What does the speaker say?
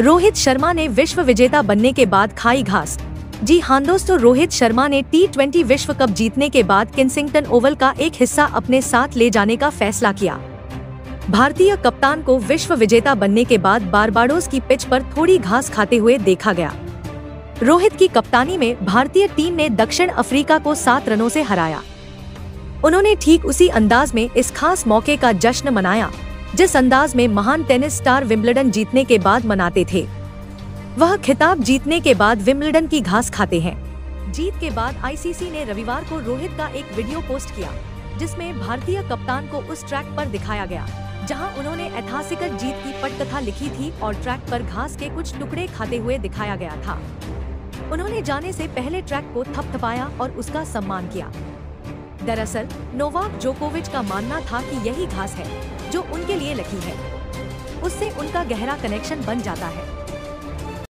रोहित शर्मा ने विश्व विजेता बनने के बाद खाई घास। जी हाँ दोस्तों, रोहित शर्मा ने टी ट्वेंटी विश्व कप जीतने के बाद किंगसिंगटन ओवल का एक हिस्सा अपने साथ ले जाने का फैसला किया। भारतीय कप्तान को विश्व विजेता बनने के बाद बारबाडोस की पिच पर थोड़ी घास खाते हुए देखा गया। रोहित की कप्तानी में भारतीय टीम ने दक्षिण अफ्रीका को सात रनों से हराया। उन्होंने ठीक उसी अंदाज में इस खास मौके का जश्न मनाया। जिस अंदाज में महान टेनिस स्टार विम्बलडन जीतने के बाद मनाते थे। वह खिताब जीतने के बाद विम्बलडन की घास खाते हैं। जीत के बाद आईसीसी ने रविवार को रोहित का एक वीडियो पोस्ट किया, जिसमें भारतीय कप्तान को उस ट्रैक पर दिखाया गया, जहाँ उन्होंने ऐतिहासिक जीत की पटकथा लिखी थी और ट्रैक पर घास के कुछ टुकड़े खाते हुए दिखाया गया था। उन्होंने जाने से पहले ट्रैक को थपथपाया और उसका सम्मान किया। दरअसल, नोवाक जोकोविच का मानना था कि यही घास है, जो उनके लिए लकी है। उससे उनका गहरा कनेक्शन बन जाता है।